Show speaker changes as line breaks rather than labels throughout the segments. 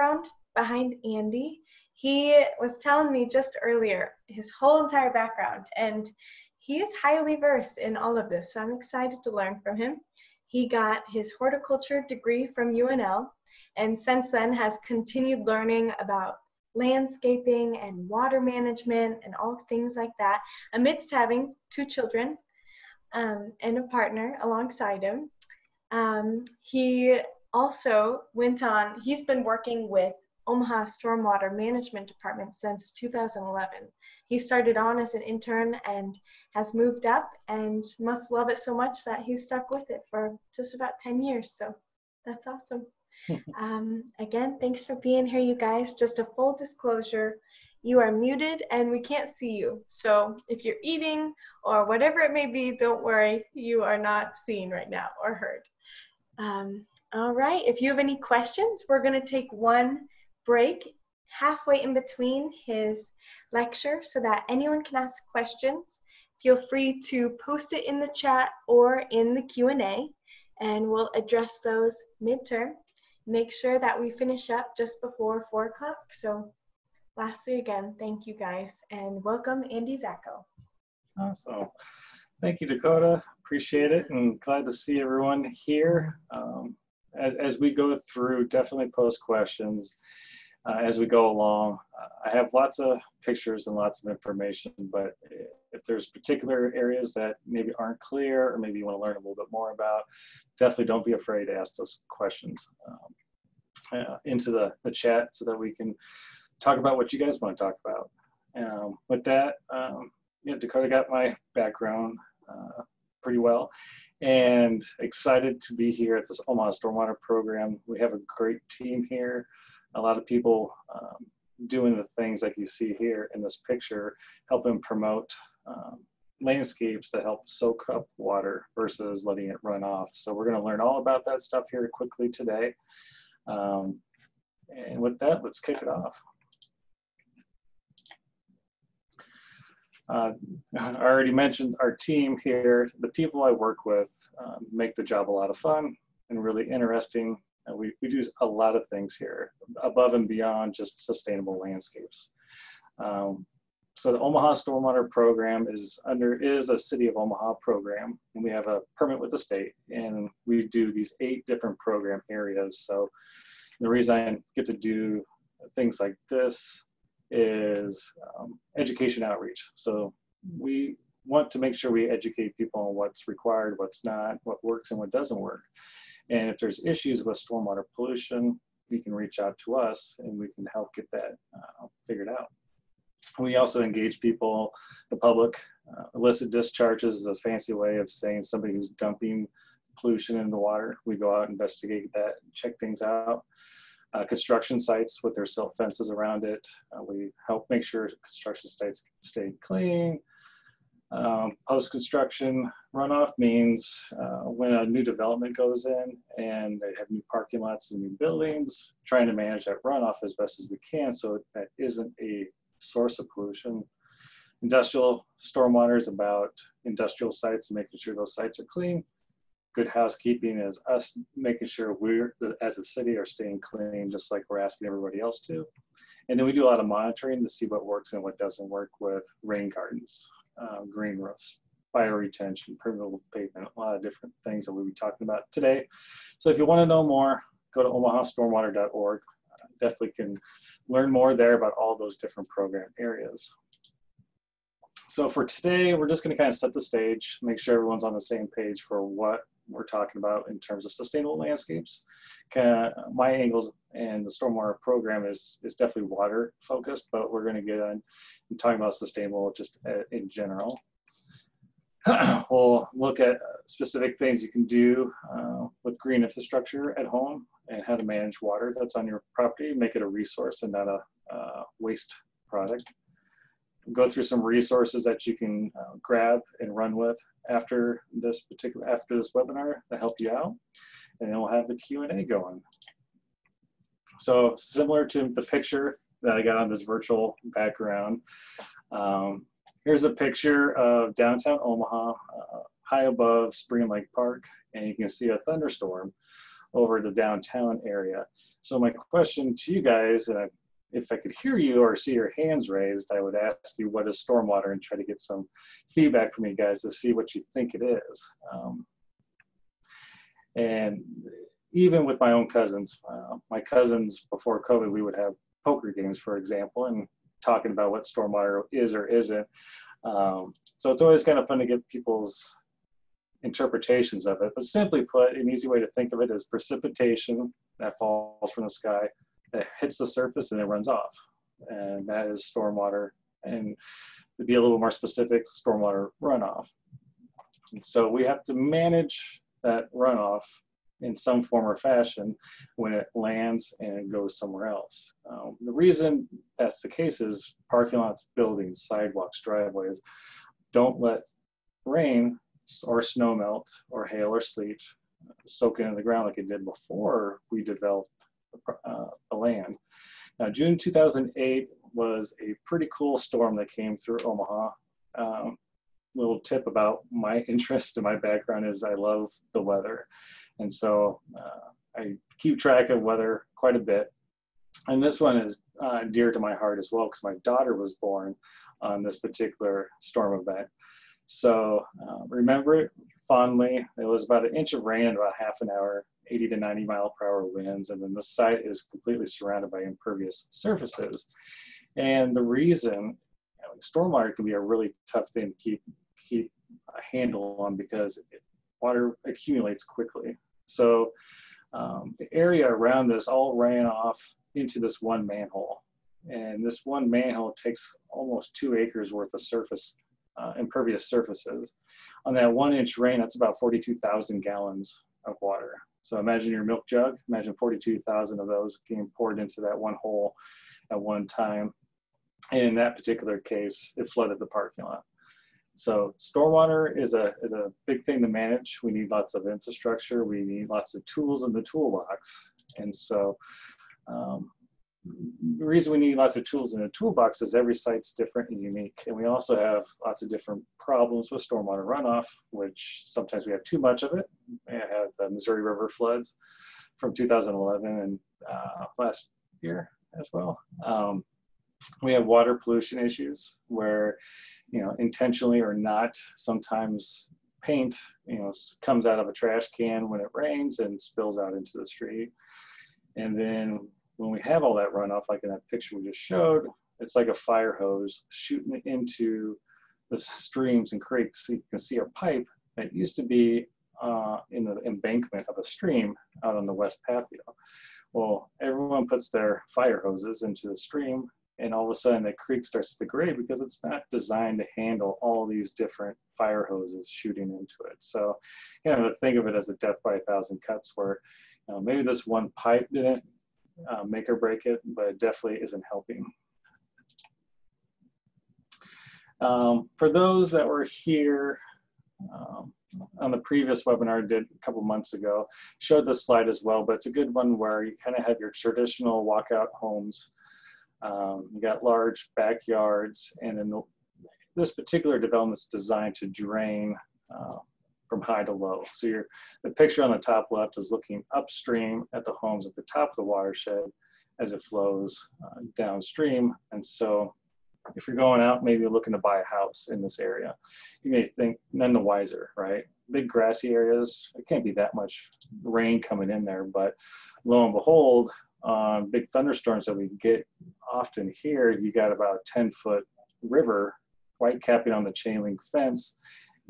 background behind Andy. He was telling me just earlier his whole entire background, and he is highly versed in all of this. So I'm excited to learn from him. He got his horticulture degree from UNL, and since then has continued learning about landscaping and water management and all things like that amidst having two children um, and a partner alongside him. Um, he also went on, he's been working with Omaha Stormwater Management Department since 2011. He started on as an intern and has moved up and must love it so much that he's stuck with it for just about 10 years. So that's awesome. um, again, thanks for being here, you guys. Just a full disclosure you are muted and we can't see you. So if you're eating or whatever it may be, don't worry, you are not seen right now or heard. Um, all right, if you have any questions, we're going to take one break halfway in between his lecture so that anyone can ask questions. Feel free to post it in the chat or in the Q&A and we'll address those midterm make sure that we finish up just before four o'clock. So lastly, again, thank you guys and welcome Andy Szatko.
Awesome. Thank you, Dakota. Appreciate it and glad to see everyone here. Um, as, as we go through, definitely post questions uh, as we go along. I have lots of pictures and lots of information, but if there's particular areas that maybe aren't clear or maybe you want to learn a little bit more about, definitely don't be afraid to ask those questions um, uh, into the, the chat so that we can talk about what you guys want to talk about. Um, with that, um, Dakota got my background uh, pretty well and excited to be here at this Omaha Stormwater Program. We have a great team here a lot of people um, doing the things like you see here in this picture, helping promote um, landscapes that help soak up water versus letting it run off. So we're gonna learn all about that stuff here quickly today. Um, and with that, let's kick it off. Uh, I already mentioned our team here. The people I work with um, make the job a lot of fun and really interesting and we, we do a lot of things here above and beyond just sustainable landscapes. Um, so the Omaha Stormwater Program is under is a City of Omaha program, and we have a permit with the state, and we do these eight different program areas. So the reason I get to do things like this is um, education outreach. So we want to make sure we educate people on what's required, what's not, what works and what doesn't work. And if there's issues with stormwater pollution, you can reach out to us and we can help get that uh, figured out. We also engage people, the public. Uh, illicit discharges is a fancy way of saying somebody who's dumping pollution in the water. We go out, and investigate that, check things out. Uh, construction sites with their silt fences around it. Uh, we help make sure construction sites stay clean, um, Post-construction runoff means uh, when a new development goes in and they have new parking lots and new buildings, trying to manage that runoff as best as we can so that isn't a source of pollution. Industrial stormwater is about industrial sites and making sure those sites are clean. Good housekeeping is us making sure we're, as a city, are staying clean just like we're asking everybody else to. And then we do a lot of monitoring to see what works and what doesn't work with rain gardens uh, green roofs, bioretention, permeable pavement, a lot of different things that we'll be talking about today. So if you want to know more, go to omahastormwater.org. Uh, definitely can learn more there about all those different program areas. So for today, we're just going to kind of set the stage, make sure everyone's on the same page for what we're talking about in terms of sustainable landscapes. Kind of, my angles and the stormwater program is is definitely water focused, but we're going to get on talking about sustainable just uh, in general. we'll look at specific things you can do uh, with green infrastructure at home and how to manage water that's on your property, make it a resource and not a uh, waste product. Go through some resources that you can uh, grab and run with after this particular after this webinar to help you out, and then we'll have the Q and A going. So similar to the picture that I got on this virtual background. Um, here's a picture of downtown Omaha, uh, high above Spring Lake Park, and you can see a thunderstorm over the downtown area. So my question to you guys, and I, if I could hear you or see your hands raised, I would ask you what is stormwater and try to get some feedback from you guys to see what you think it is. Um, and even with my own cousins, uh, my cousins before COVID, we would have poker games, for example, and talking about what stormwater is or isn't. Um, so it's always kind of fun to get people's interpretations of it. But simply put, an easy way to think of it is precipitation that falls from the sky that hits the surface and it runs off. And that is stormwater. And to be a little more specific, stormwater runoff. And so we have to manage that runoff in some form or fashion when it lands and it goes somewhere else. Um, the reason that's the case is parking lots, buildings, sidewalks, driveways don't let rain or snow melt or hail or sleet soak into the ground like it did before we developed uh, the land. Now, June 2008 was a pretty cool storm that came through Omaha. Um, little tip about my interest and my background is I love the weather. And so uh, I keep track of weather quite a bit. And this one is uh, dear to my heart as well because my daughter was born on this particular storm event. So uh, remember it fondly. It was about an inch of rain in about half an hour, 80 to 90 mile per hour winds, and then the site is completely surrounded by impervious surfaces. And the reason you know, stormwater can be a really tough thing to keep keep a handle on because it, water accumulates quickly. So um, the area around this all ran off into this one manhole. And this one manhole takes almost two acres worth of surface uh, impervious surfaces. On that one inch rain, that's about 42,000 gallons of water. So imagine your milk jug, imagine 42,000 of those being poured into that one hole at one time. And in that particular case, it flooded the parking lot. So stormwater is a, is a big thing to manage. We need lots of infrastructure. We need lots of tools in the toolbox. And so um, the reason we need lots of tools in a toolbox is every site's different and unique. And we also have lots of different problems with stormwater runoff, which sometimes we have too much of it. We have the Missouri River floods from 2011 and uh, last year as well. Um, we have water pollution issues where, you know, intentionally or not, sometimes paint, you know, comes out of a trash can when it rains and spills out into the street. And then when we have all that runoff, like in that picture we just showed, it's like a fire hose shooting into the streams and creeks. You can see a pipe that used to be uh, in the embankment of a stream out on the west patio. Well, everyone puts their fire hoses into the stream and all of a sudden the creek starts to degrade because it's not designed to handle all these different fire hoses shooting into it. So you know, think of it as a death by a thousand cuts where you know, maybe this one pipe didn't uh, make or break it, but it definitely isn't helping. Um, for those that were here um, on the previous webinar I did a couple months ago, showed this slide as well, but it's a good one where you kind of have your traditional walkout homes. Um, you got large backyards, and in this particular development is designed to drain uh, from high to low. So your, the picture on the top left is looking upstream at the homes at the top of the watershed as it flows uh, downstream. And so if you're going out, maybe you're looking to buy a house in this area, you may think none the wiser, right? Big grassy areas, it can't be that much rain coming in there, but lo and behold, on big thunderstorms that we get often here, you got about a 10 foot river white capping on the chain link fence,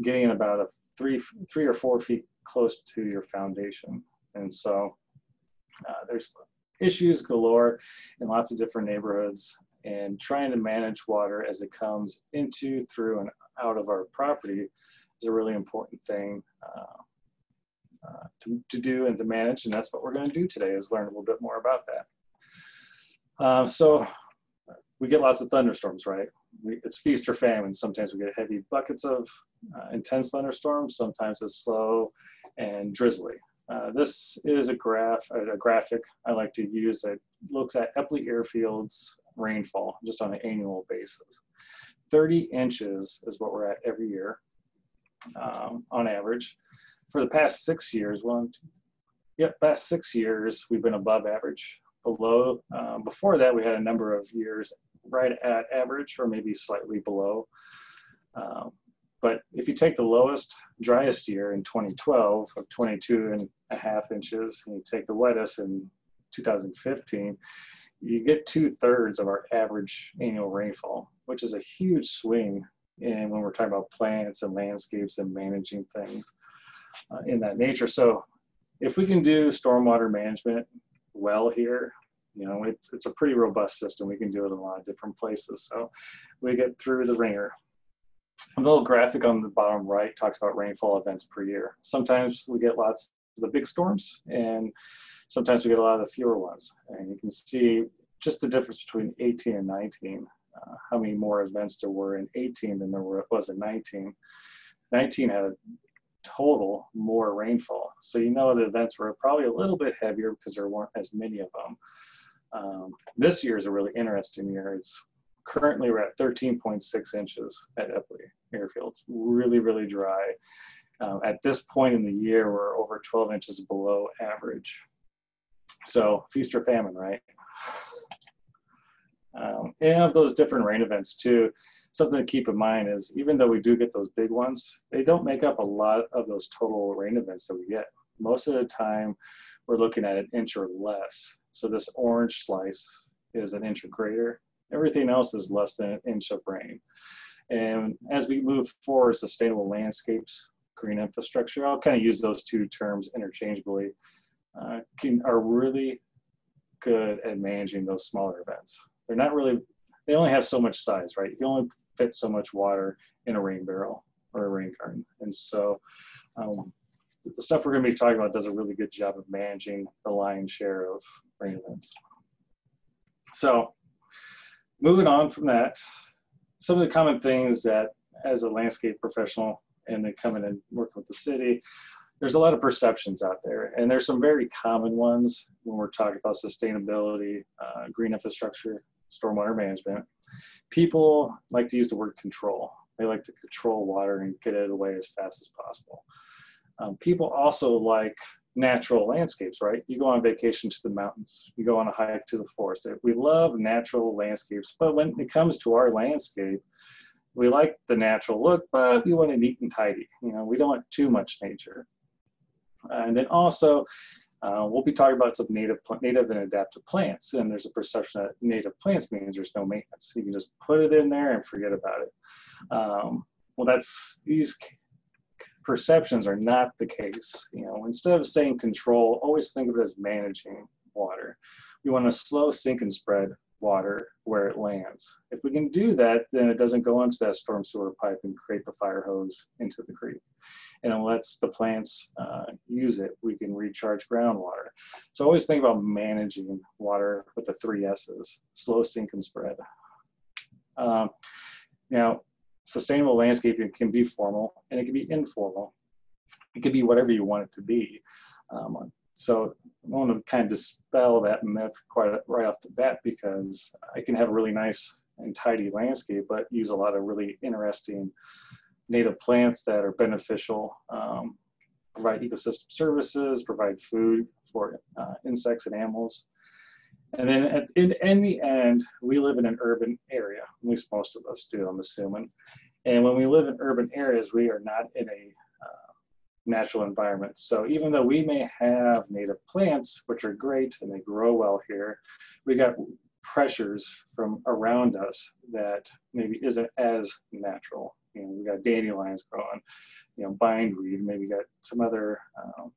getting about a three, three or four feet close to your foundation. And so uh, there's issues galore in lots of different neighborhoods and trying to manage water as it comes into, through, and out of our property is a really important thing uh, uh, to, to do and to manage. And that's what we're going to do today is learn a little bit more about that. Uh, so we get lots of thunderstorms, right? We, it's feast or famine. Sometimes we get heavy buckets of uh, intense thunderstorms. Sometimes it's slow and drizzly. Uh, this is a graph, a, graphic I like to use that looks at Eppley Airfield's rainfall just on an annual basis. 30 inches is what we're at every year um, on average. For the past six years, one, yep, past six years, we've been above average. Below, um, before that, we had a number of years right at average or maybe slightly below. Um, but if you take the lowest, driest year in 2012 of 22 and a half inches, and you take the wettest in 2015, you get two thirds of our average annual rainfall, which is a huge swing in when we're talking about plants and landscapes and managing things uh, in that nature. So if we can do stormwater management well here, you know, it's, it's a pretty robust system. We can do it in a lot of different places. So we get through the wringer. A little graphic on the bottom right talks about rainfall events per year. Sometimes we get lots of the big storms and sometimes we get a lot of the fewer ones. And you can see just the difference between 18 and 19, uh, how many more events there were in 18 than there were, was in 19. 19 had a total more rainfall. So you know the events were probably a little bit heavier because there weren't as many of them. Um, this year is a really interesting year. It's currently we're at 13.6 inches at Eppley Airfield. Really, really dry. Um, at this point in the year, we're over 12 inches below average. So feast or famine, right? Um, and of those different rain events too, something to keep in mind is even though we do get those big ones, they don't make up a lot of those total rain events that we get. Most of the time, we're looking at an inch or less. So this orange slice is an inch or greater. Everything else is less than an inch of rain. And as we move forward, sustainable landscapes, green infrastructure, I'll kind of use those two terms interchangeably, uh, can, are really good at managing those smaller events. They're not really, they only have so much size, right? You can only fit so much water in a rain barrel or a rain garden. And so um, the stuff we're going to be talking about does a really good job of managing the lion's share of rain events. So moving on from that, some of the common things that as a landscape professional and then coming and working with the city, there's a lot of perceptions out there, and there's some very common ones when we're talking about sustainability, uh, green infrastructure, stormwater management. People like to use the word control. They like to control water and get it away as fast as possible. Um, people also like natural landscapes, right? You go on vacation to the mountains, you go on a hike to the forest. We love natural landscapes, but when it comes to our landscape, we like the natural look, but we want it neat and tidy. You know, we don't want too much nature. And then also, uh, we'll be talking about some native, native and adaptive plants, and there's a perception that native plants means there's no maintenance. You can just put it in there and forget about it. Um, well, that's these perceptions are not the case. You know, instead of saying control, always think of it as managing water. We want to slow sink and spread water where it lands. If we can do that, then it doesn't go into that storm sewer pipe and create the fire hose into the creek. And it lets the plants uh, use it. We can recharge groundwater. So always think about managing water with the three S's, slow sink and spread. Um, now, sustainable landscaping can be formal and it can be informal. It can be whatever you want it to be. Um, so I want to kind of dispel that myth quite right off the bat because I can have a really nice and tidy landscape, but use a lot of really interesting native plants that are beneficial, um, provide ecosystem services, provide food for uh, insects and animals. And then at, in, in the end, we live in an urban area. At least most of us do, I'm assuming. And when we live in urban areas, we are not in a uh, natural environment. So even though we may have native plants, which are great and they grow well here, we got pressures from around us that maybe isn't as natural. You know, we got dandelions growing, you know, bindweed, maybe got some other um,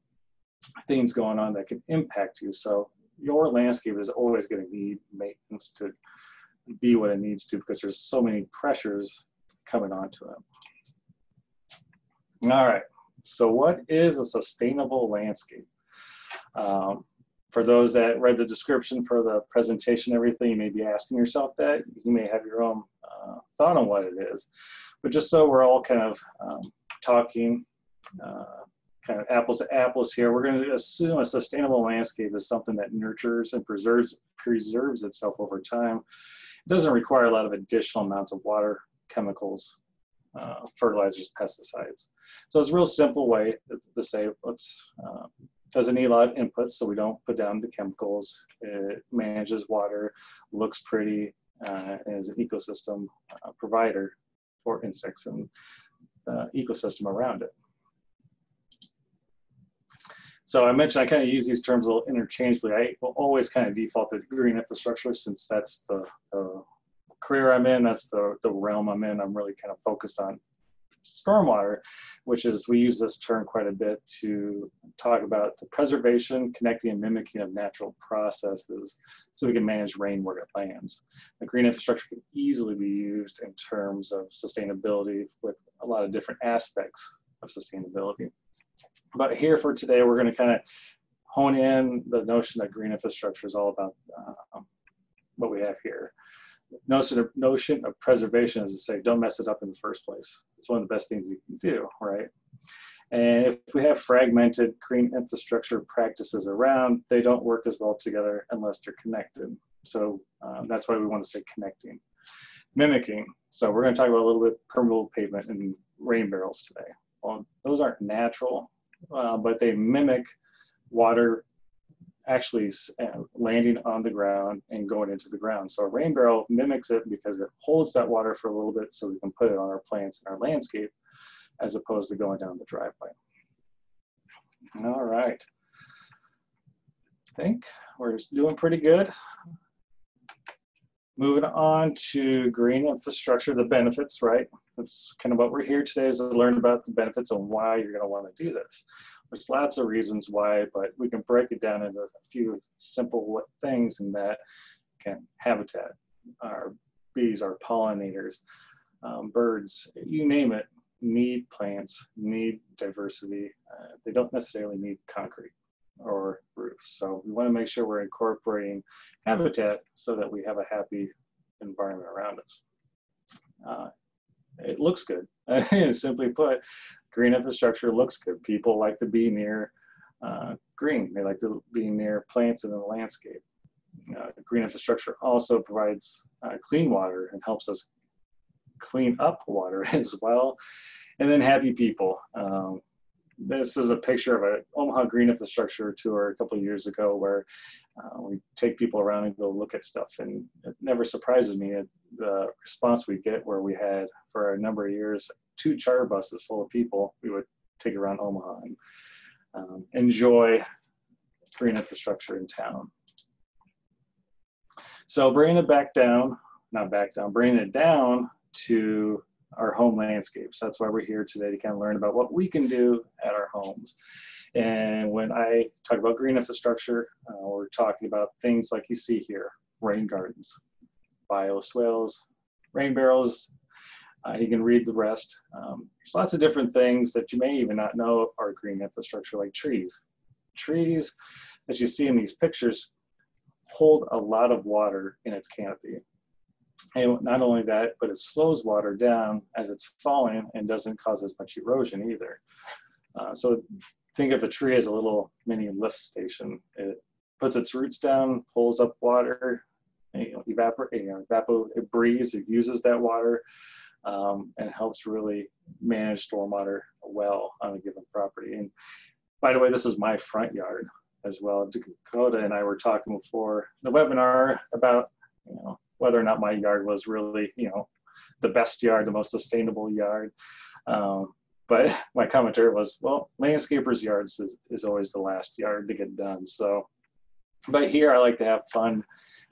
things going on that can impact you. So your landscape is always going to need maintenance to be what it needs to because there's so many pressures coming onto it. All right, so what is a sustainable landscape? Um, for those that read the description for the presentation everything, you may be asking yourself that. You may have your own uh, thought on what it is. But just so we're all kind of um, talking uh, kind of apples to apples here, we're going to assume a sustainable landscape is something that nurtures and preserves preserves itself over time. It doesn't require a lot of additional amounts of water, chemicals, uh, fertilizers, pesticides. So it's a real simple way to, say let's uh, doesn't need a lot of inputs, so we don't put down the chemicals. It manages water, looks pretty, uh, is an ecosystem uh, provider for insects and uh, ecosystem around it. So I mentioned I kind of use these terms a little interchangeably. I will always kind of default to green infrastructure since that's the, career I'm in, that's the, the realm I'm in. I'm really kind of focused on stormwater, which is, we use this term quite a bit to talk about the preservation, connecting, and mimicking of natural processes so we can manage rain where it lands. The green infrastructure can easily be used in terms of sustainability with a lot of different aspects of sustainability. But here for today, we're going to kind of hone in the notion that green infrastructure is all about uh, what we have here notion of, notion of preservation is to say, don't mess it up in the first place. It's one of the best things you can do, right? And if we have fragmented green infrastructure practices around, they don't work as well together unless they're connected. So um, that's why we want to say connecting. Mimicking. So we're going to talk about a little bit permeable pavement and rain barrels today. Well, those aren't natural, uh, but they mimic water actually uh, landing on the ground and going into the ground. So a rain barrel mimics it because it holds that water for a little bit so we can put it on our plants and our landscape as opposed to going down the driveway. All right. I think we're doing pretty good. Moving on to green infrastructure, the benefits, right? That's kind of what we're here today is to learn about the benefits and why you're going to want to do this. There's lots of reasons why, but we can break it down into a few simple things in that can habitat, our bees, our pollinators, um, birds, you name it, need plants, need diversity. Uh, they don't necessarily need concrete or roofs. So we want to make sure we're incorporating habitat so that we have a happy environment around us. Uh, it looks good. Simply put, green infrastructure looks good. People like to be near uh, green. They like to be near plants in the landscape. Uh, green infrastructure also provides uh, clean water and helps us clean up water as well. And then happy people. Um, this is a picture of an Omaha green infrastructure tour a couple years ago where uh, we take people around and go look at stuff. And it never surprises me the response we get where we had for a number of years two charter buses full of people. We would take around Omaha and um, enjoy green infrastructure in town. So bringing it back down, not back down, bringing it down to our home landscapes. That's why we're here today to kind of learn about what we can do at our homes. And when I talk about green infrastructure, uh, we're talking about things like you see here, rain gardens, bioswales, rain barrels, uh, you can read the rest. Um, there's lots of different things that you may even not know are green infrastructure, like trees. Trees that you see in these pictures hold a lot of water in its canopy. And not only that, but it slows water down as it's falling and doesn't cause as much erosion either. Uh, so think of a tree as a little mini lift station. It puts its roots down, pulls up water, you know, evaporate, you know, evapo, it breathes, it uses that water, um, and helps really manage stormwater well on a given property. And by the way, this is my front yard as well. Dakota and I were talking before the webinar about you know whether or not my yard was really you know the best yard, the most sustainable yard. Um, but my commenter was, well, landscapers' yards is, is always the last yard to get done. So, but here I like to have fun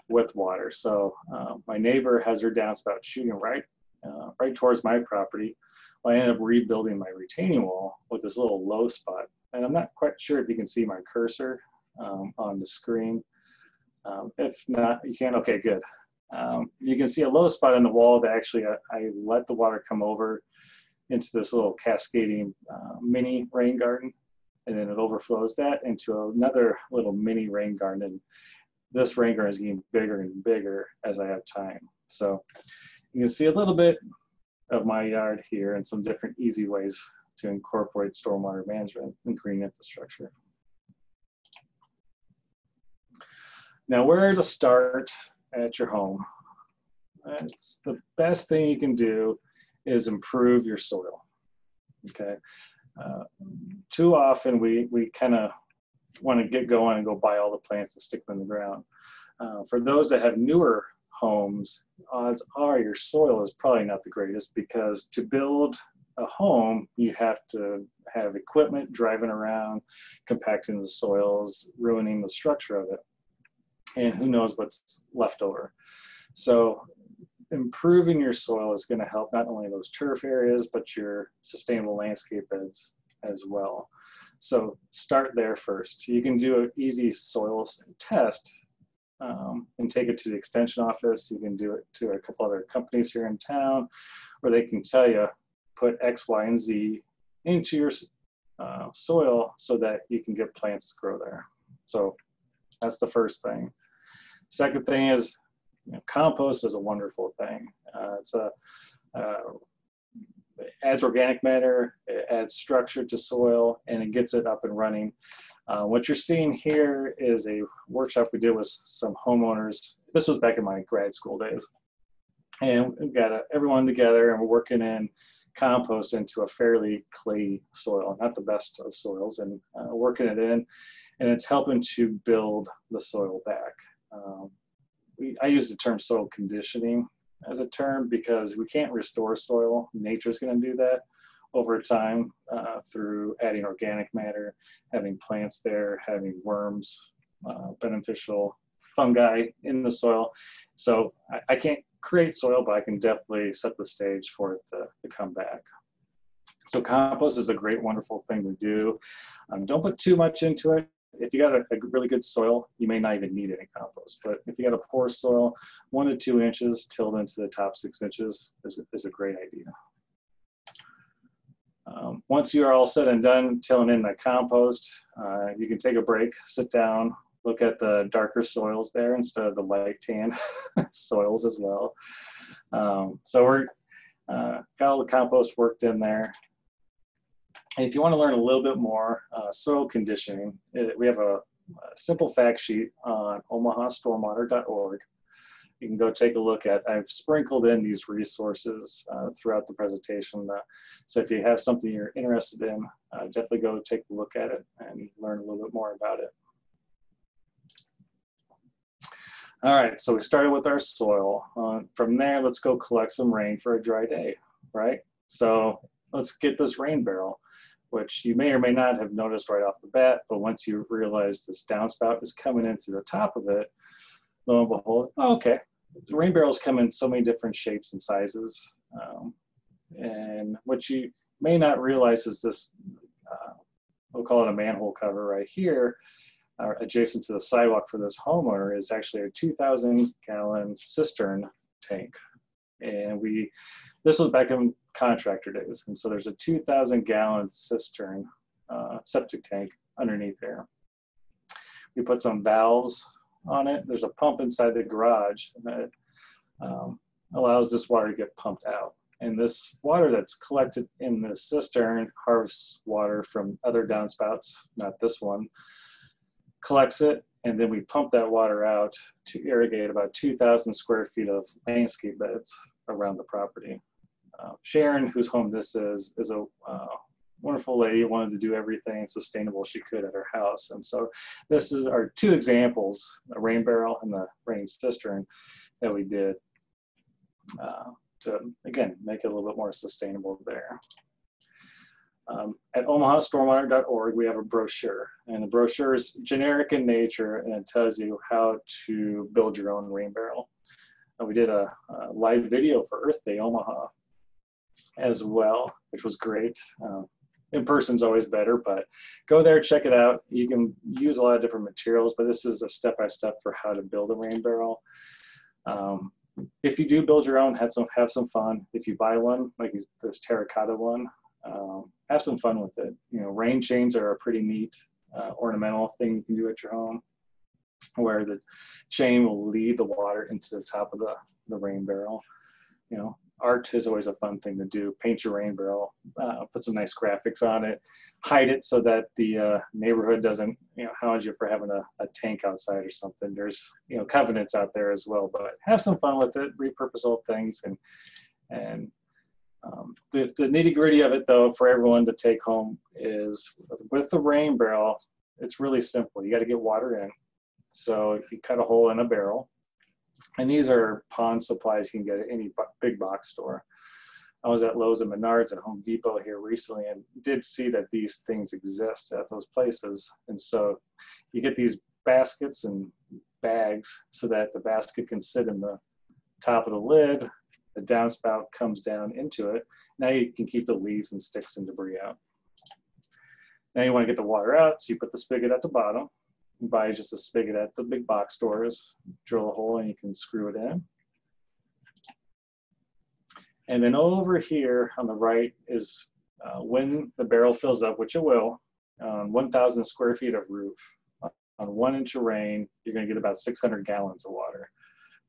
with water. So uh, my neighbor has her downspout shooting right uh, right towards my property. Well, I ended up rebuilding my retaining wall with this little low spot. And I'm not quite sure if you can see my cursor um, on the screen. Um, if not, you can, okay, good. Um, you can see a low spot in the wall that actually I, uh, I let the water come over into this little cascading uh, mini rain garden. And then it overflows that into another little mini rain garden. And this rain garden is getting bigger and bigger as I have time. So you can see a little bit of my yard here and some different easy ways to incorporate stormwater management and green infrastructure. Now, where to start at your home? It's the best thing you can do is improve your soil. Okay. Uh, too often we, we kind of want to get going and go buy all the plants and stick them in the ground. Uh, for those that have newer homes, odds are your soil is probably not the greatest because to build a home, you have to have equipment driving around, compacting the soils, ruining the structure of it. And who knows what's left over. So improving your soil is going to help not only those turf areas, but your sustainable landscape beds as well. So start there first. You can do an easy soil test um, and take it to the extension office. You can do it to a couple other companies here in town where they can tell you put X, Y, and Z into your uh, soil so that you can get plants to grow there. So that's the first thing. Second thing is you know, compost is a wonderful thing. Uh, it's a uh, adds organic matter, it adds structure to soil, and it gets it up and running. Uh, what you're seeing here is a workshop we did with some homeowners. This was back in my grad school days. And we got uh, everyone together and we're working in compost into a fairly clay soil, not the best of soils, and uh, working it in. And it's helping to build the soil back. Um, we, I use the term soil conditioning as a term because we can't restore soil. Nature's going to do that over time uh, through adding organic matter, having plants there, having worms, uh, beneficial fungi in the soil. So I, I, can't create soil, but I can definitely set the stage for it to, to come back. So compost is a great, wonderful thing to do. Um, don't put too much into it if you got a, a, really good soil, you may not even need any compost. But if you got a poor soil, one to two inches tilled into the top six inches is, is a great idea. Um, once you are all said and done tilling in the compost, uh, you can take a break, sit down, look at the darker soils there instead of the light tan soils as well. Um, so we're uh, got all the compost worked in there. If you want to learn a little bit more uh, soil conditioning, it, uh, we have a, a, simple fact sheet on omahastormwater.org. You can go take a look at. I've sprinkled in these resources uh, throughout the presentation. Uh, so if you have something you're interested in, uh, definitely go take a look at it and learn a little bit more about it. All right, so we started with our soil. Uh, from there, let's go collect some rain for a dry day, right? So let's get this rain barrel which you may or may not have noticed right off the bat, but once you realize this downspout is coming in through the top of it, lo and behold, oh, okay, the rain barrels come in so many different shapes and sizes. Um, and what you may not realize is this, uh, we'll call it a manhole cover right here, uh, adjacent to the sidewalk for this homeowner is actually a 2,000 gallon cistern tank. And we, this was back in contractor days. And so there's a 2,000 gallon cistern uh, septic tank underneath there. We put some valves on it. There's a pump inside the garage that um, allows this water to get pumped out. And this water that's collected in the cistern harvests water from other downspouts, not this one, collects it, and then we pump that water out to irrigate about 2,000 square feet of landscape beds around the property. Uh, Sharon, whose home this is, is a uh, wonderful lady, wanted to do everything sustainable she could at her house. And so this is our two examples, the rain barrel and the rain cistern that we did uh, to, again, make it a little bit more sustainable there. Um, at omahastormwater.org, we have a brochure, and the brochure is generic in nature, and it tells you how to build your own rain barrel. And we did a, a live video for Earth Day Omaha as well, which was great. Um, in person's always better, but go there, check it out. You can use a lot of different materials, but this is a step-by-step -step for how to build a rain barrel. Um, if you do build your own, have some have some fun. If you buy one, like this terracotta one, um, have some fun with it. You know, rain chains are a pretty neat uh, ornamental thing you can do at your home, where the chain will lead the water into the top of the the rain barrel. You know, art is always a fun thing to do. Paint your rain barrel, uh, put some nice graphics on it, hide it so that the uh, neighborhood doesn't, you know, hound you for having a, a, tank outside or something. There's, you know, covenants out there as well, but have some fun with it, repurpose old things. And, and um, the, the nitty gritty of it though, for everyone to take home is with the rain barrel, it's really simple. You got to get water in. So you cut a hole in a barrel. And these are pond supplies you can get at any big box store. I was at Lowe's and Menards and Home Depot here recently and did see that these things exist at those places. And so you get these baskets and bags so that the basket can sit in the top of the lid. The downspout comes down into it. Now you can keep the leaves and sticks and debris out. Now you want to get the water out, so you put the spigot at the bottom. Buy just a spigot at the big box stores, drill a hole and you can screw it in. And then over here on the right is uh, when the barrel fills up, which it will, um, 1,000 square feet of roof. On one inch of rain, you're going to get about 600 gallons of water.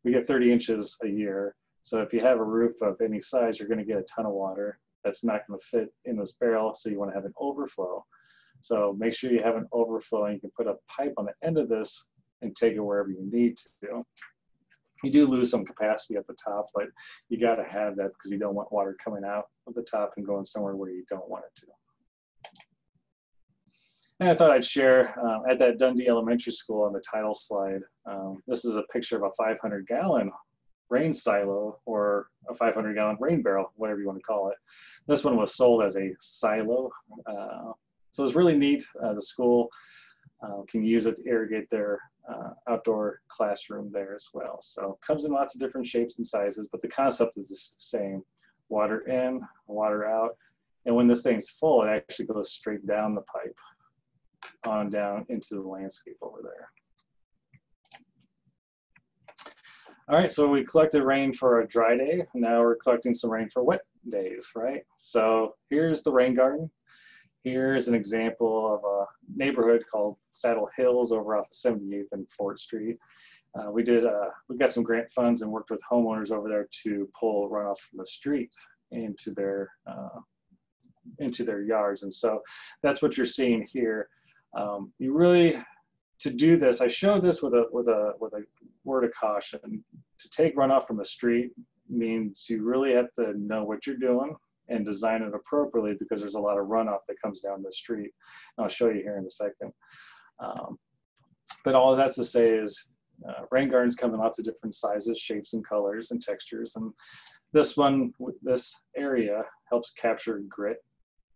We get 30 inches a year. So if you have a roof of any size, you're going to get a ton of water. That's not to fit in this barrel, so you want to have an overflow. So make sure you have an overflow and you can put a pipe on the end of this and take it wherever you need to. You do lose some capacity at the top, but you got to have that because you don't want water coming out of the top and going somewhere where you don't want it to. And I thought I'd share um, at that Dundee Elementary School on the title slide. Um, this is a picture of a 500 gallon rain silo or a 500 gallon rain barrel, whatever you want to call it. This one was sold as a silo. Uh, so it's really neat. Uh, the school uh, can use it to irrigate their uh, outdoor classroom there as well. So comes in lots of different shapes and sizes, but the concept is the same. Water in, water out. And when this thing's full, it actually goes straight down the pipe on down into the landscape over there. All right, so we collected rain for a dry day. Now we're collecting some rain for wet days, right? So here's the rain garden. Here's an example of a neighborhood called Saddle Hills over off 78th and Fort Street. Uh, we did, uh, we got some grant funds and worked with homeowners over there to pull runoff from the street into their, uh, into their yards. And so that's what you're seeing here. Um, you really, to do this, I showed this with a, with a, with a word of caution. To take runoff from the street means you really have to know what you're doing and design it appropriately because there's a lot of runoff that comes down the street. And I'll show you here in a second. Um, but all that's to say is uh, rain gardens come in lots of different sizes, shapes, and colors and textures. And this one, this area helps capture grit,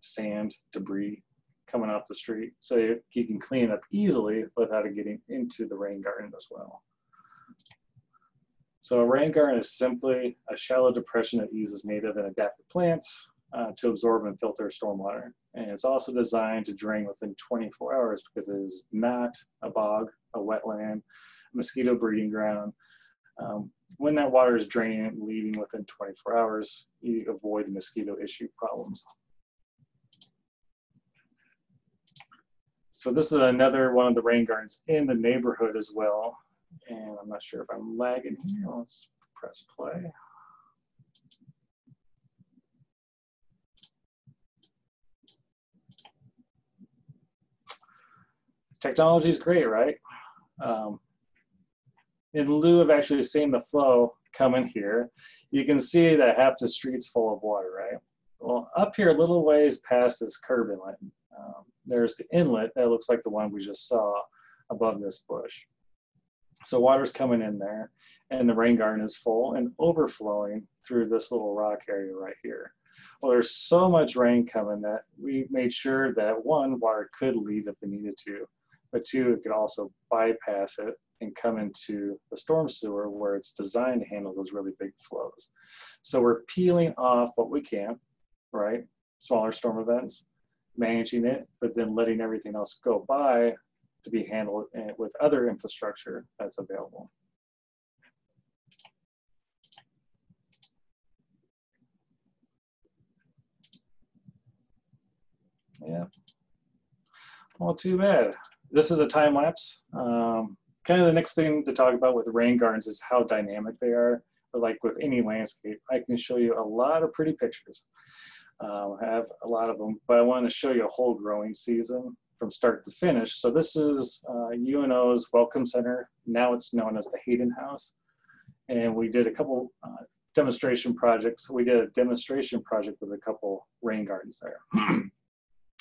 sand, debris coming off the street. So you can clean up easily without it getting into the rain garden as well. So a rain garden is simply a shallow depression that uses native and adapted plants uh, to absorb and filter stormwater. And it's also designed to drain within 24 hours because it is not a bog, a wetland, a mosquito breeding ground. Um, when that water is draining leaving within 24 hours, you avoid mosquito issue problems. So this is another one of the rain gardens in the neighborhood as well. And I'm not sure if I'm lagging here. Let's press play. Technology is great, right? Um, in lieu of actually seeing the flow come in here, you can see that half the street's full of water, right? Well, up here, a little ways past this curb inlet, um, there's the inlet that looks like the one we just saw above this bush. So water's coming in there and the rain garden is full and overflowing through this little rock area right here. Well, there's so much rain coming that we made sure that one, water could leave if it needed to, but two, it could also bypass it and come into the storm sewer where it's designed to handle those really big flows. So we're peeling off what we can, right? Smaller storm events, managing it, but then letting everything else go by to be handled eh, with other infrastructure that's available. Yeah, well, too bad. This is a time lapse. Um, kind of the next thing to talk about with rain gardens is how dynamic they are. But like with any landscape, I can show you a lot of pretty pictures. Um, I have a lot of them, but I want to show you a whole growing season from start to finish. So this is uh, UNO's Welcome Center. Now it's known as the Hayden House. And we did a couple uh, demonstration projects. We did a demonstration project with a couple rain gardens there.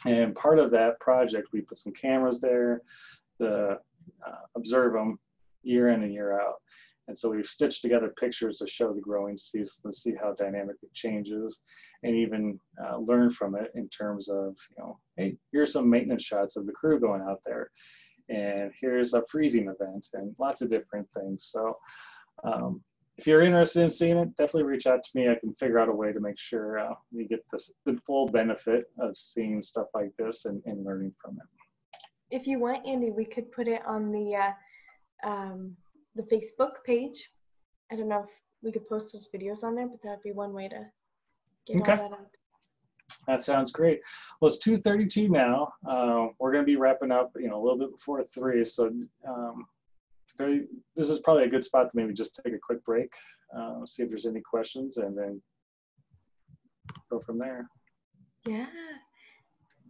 And part of that project, we put some cameras there to uh, observe them year in and year out. And so we've stitched together pictures to show the growing season and see how dynamic it changes and even uh, learn from it in terms of, you know, hey, here's some maintenance shots of the crew going out there. And here's a freezing event and lots of different things. So um, if you're interested in seeing it, definitely reach out to me. I can figure out a way to make sure uh, you get this, the full benefit of seeing stuff like this and, and learning from it.
If you want, Andy, we could put it on the uh, um, the Facebook page. I don't know if we could post those videos on there, but that would be one way to get okay. all that up.
That sounds great. Well, it's 2.32 now. Uh, we're going to be wrapping up, you know, a little bit before 3. So um, this is probably a good spot to maybe just take a quick break, uh, see if there's any questions, and then go from there.
Yeah.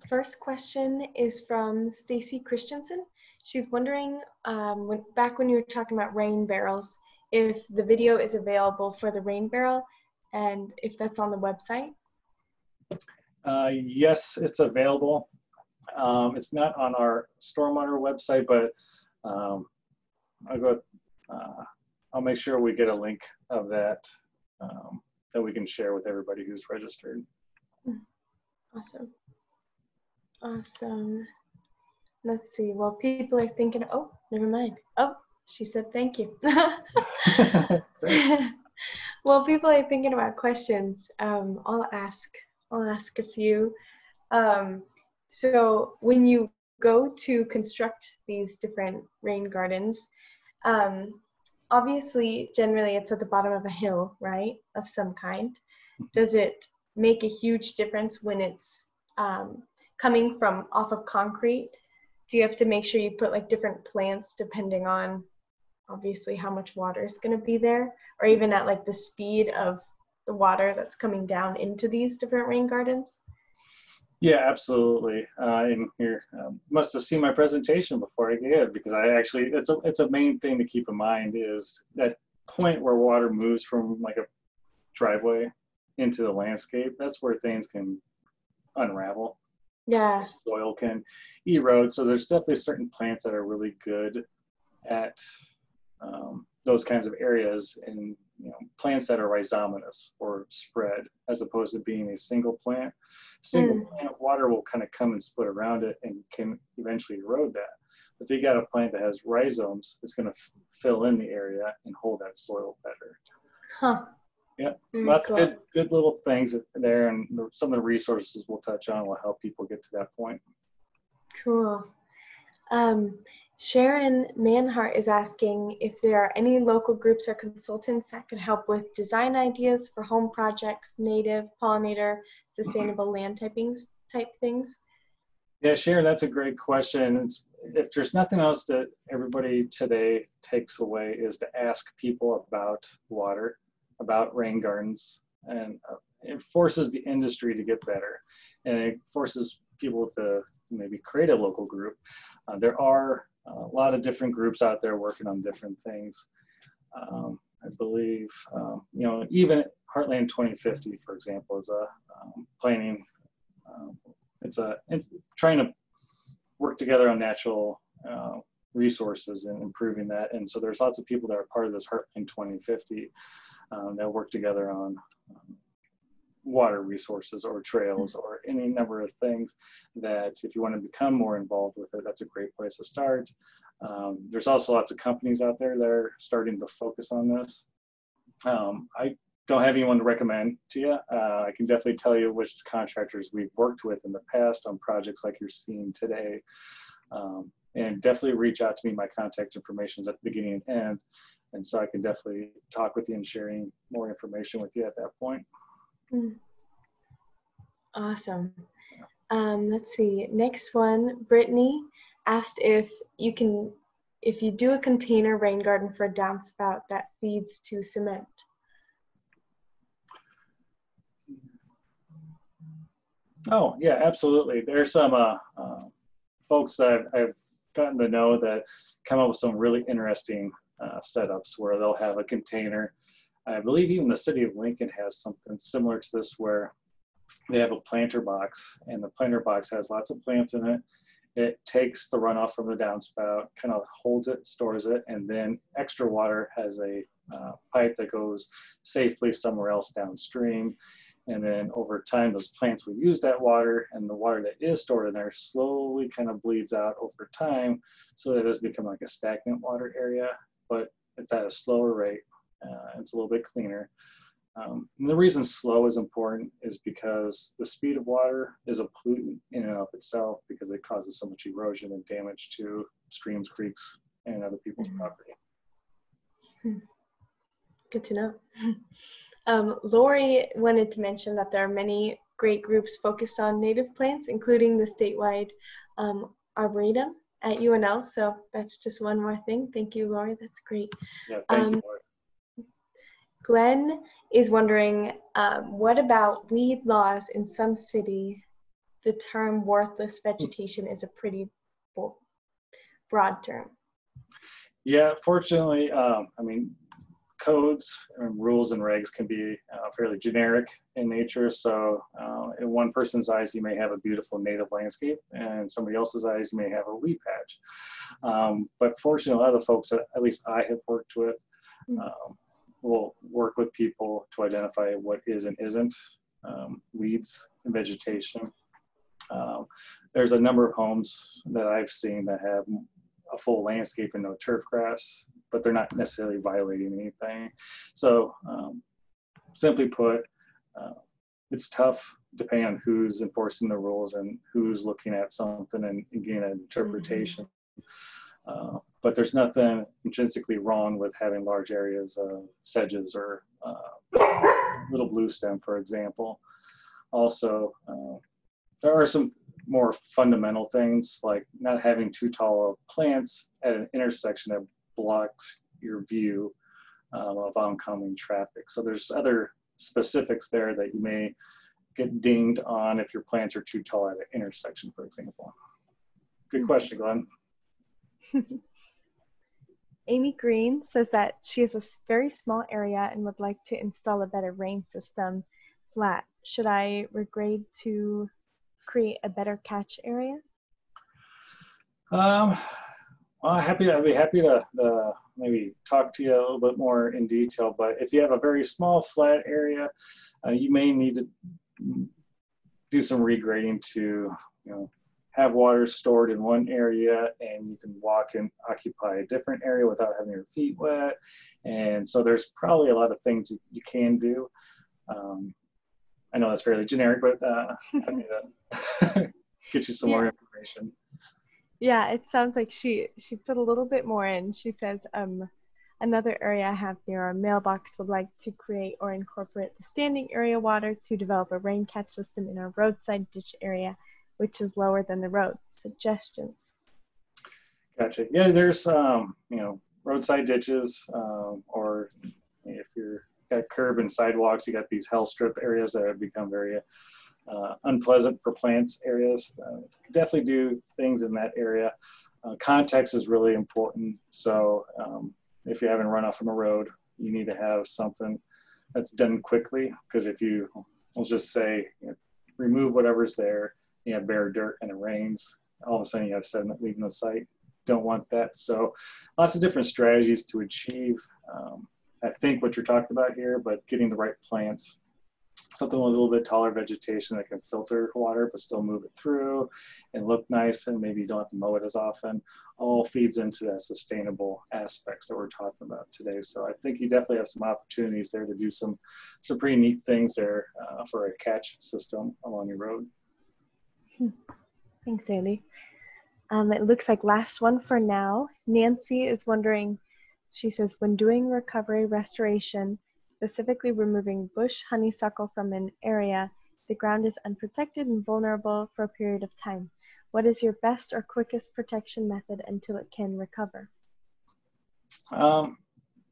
First question is from Stacy Christensen. She's wondering, um, when, back when you were talking about rain barrels, if the video is available for the rain barrel and if that's on the website.
Uh, yes, it's available. Um, it's not on our Stormwater website, but um, I'll go. Uh, I'll make sure we get a link of that um, that we can share with everybody who's registered.
Awesome. Awesome. Let's see. Well, people are thinking, oh, never mind. Oh, she said thank you. well, people are thinking about questions. Um, I'll ask. I'll ask a few. Um, so when you go to construct these different rain gardens, um, obviously, generally it's at the bottom of a hill, right, of some kind. Does it make a huge difference when it's um, coming from off of concrete? Do you have to make sure you put like different plants depending on obviously how much water is going to be there, or even at like the speed of the water that's coming down into these different rain gardens?
Yeah, absolutely. Uh, and here um, must have seen my presentation before I did because I actually it's a it's a main thing to keep in mind is that point where water moves from like a driveway into the landscape. That's where things can unravel.
Yeah.
Soil can erode. So there's definitely certain plants that are really good at um, those kinds of areas and you know plants that are rhizomatous or spread as opposed to being a single plant single mm. plant water will kind of come and split around it and can eventually erode that but if you got a plant that has rhizomes it's going to f- fill in the area and hold that soil better
huh
yeah mm, lots cool. of good good little things there and some of the resources we'll touch on will help people get to that point
cool um, Sharon Manhart is asking if there are any local groups or consultants that could help with design ideas for home projects, native, pollinator, sustainable land typings type things.
Yeah, Sharon, that's a great question. It's, if there's nothing else that everybody today takes away is to ask people about water, about rain gardens, and uh, it forces the industry to get better, and it forces people to maybe create a local group. Uh, there are a lot of different groups out there working on different things. Um, I believe, um, you know, even Heartland 2050, for example, is a um, planning. Um, it's a it's trying to work together on natural uh, resources and improving that. And so there's lots of people that are part of this Heartland 2050 um, that work together on um, water resources or trails or any number of things that if you want to become more involved with it, that's a great place to start. Um, there's also lots of companies out there that are starting to focus on this. Um, I don't have anyone to recommend to you. Uh, I can definitely tell you which contractors we've worked with in the past on projects like you're seeing today. Um, and definitely reach out to me. My contact information is at the beginning and end. And so I can definitely talk with you and sharing more information with you at that point. Mm.
Awesome. Um, let's see. Next one, Brittany asked if you can, if you do a container rain garden for a downspout that feeds to cement.
Oh yeah, absolutely. There's some uh, uh, folks that I've gotten to know that come up with some really interesting uh, setups where they'll have a container I believe even the city of Lincoln has something similar to this where they have a planter box, and the planter box has lots of plants in it. It takes the runoff from the downspout, kind of holds it, stores it, and then extra water has a uh, pipe that goes safely somewhere else downstream. And then over time, those plants will use that water, and the water that is stored in there slowly kind of bleeds out over time, so that it does become like a stagnant water area, but it's at a slower rate. Uh, it's a little bit cleaner. Um, and the reason slow is important is because the speed of water is a pollutant in and of itself because it causes so much erosion and damage to streams, creeks, and other people's mm-hmm. property.
Hmm. Good to know. Um, Lori wanted to mention that there are many great groups focused on native plants, including the statewide um, Arboretum at UNL. So that's just one more thing. Thank you, Lori. That's great.
Yeah, thank um, you, Lori.
Glenn is wondering, um, what about weed laws in some city? The term worthless vegetation is a pretty broad term.
Yeah, fortunately, um, I mean, codes and rules and regs can be uh, fairly generic in nature. So uh, in one person's eyes, you may have a beautiful native landscape, and somebody else's eyes, you may have a weed patch. Um, but fortunately, other folks that at least I have worked with hmm. um, will work with people to identify what is and isn't um, weeds and vegetation. Um, there's a number of homes that I've seen that have a full landscape and no turf grass, but they're not necessarily violating anything. So, um, simply put, uh, it's tough depending on who's enforcing the rules and who's looking at something and, and getting an interpretation. Mm-hmm. Uh, but there's nothing intrinsically wrong with having large areas of sedges or uh, little bluestem, for example. Also, uh, there are some more fundamental things like not having too tall of plants at an intersection that blocks your view um, of oncoming traffic. So there's other specifics there that you may get dinged on if your plants are too tall at an intersection, for example. Good hmm. question, Glenn.
Amy Green says that she has a very small area and would like to install a better rain system flat. Should I regrade to create a better catch area?
Um, well, happy I'd be happy to uh, maybe talk to you a little bit more in detail. But if you have a very small flat area, uh, you may need to do some regrading to you know have water stored in one area and you can walk and occupy a different area without having your feet wet. And so there's probably a lot of things you, you can do. Um, I know that's fairly generic, but uh, happy to get you some yeah. more information.
Yeah, it sounds like she she put a little bit more in. She says, um, another area I have near our mailbox would like to create or incorporate the standing area water to develop a rain catch system in our roadside ditch area, which is lower than the road. Suggestions.
Gotcha. Yeah, there's um, you know roadside ditches, um, or if you're got curb and sidewalks. You got these hell strip areas that have become very uh, unpleasant for plants areas. Uh, definitely do things in that area. Uh, context is really important. So um, if you're having runoff from a road, you need to have something that's done quickly because if you, let's just say, you know, remove whatever's there, you have bare dirt and it rains, all of a sudden you have sediment leaving the site. Don't want that. So lots of different strategies to achieve um, I think what you're talking about here, but getting the right plants, something with a little bit taller vegetation that can filter water but still move it through and look nice and maybe you don't have to mow it as often, all feeds into that sustainable aspects that we're talking about today. So I think you definitely have some opportunities there to do some, some pretty neat things there uh, for a catch system along your road.
Thanks, Andy. Um, it looks like last one for now. Nancy is wondering she says, when doing recovery restoration, specifically removing bush honeysuckle from an area, the ground is unprotected and vulnerable for a period of time. What is your best or quickest protection method until it can recover?
Um,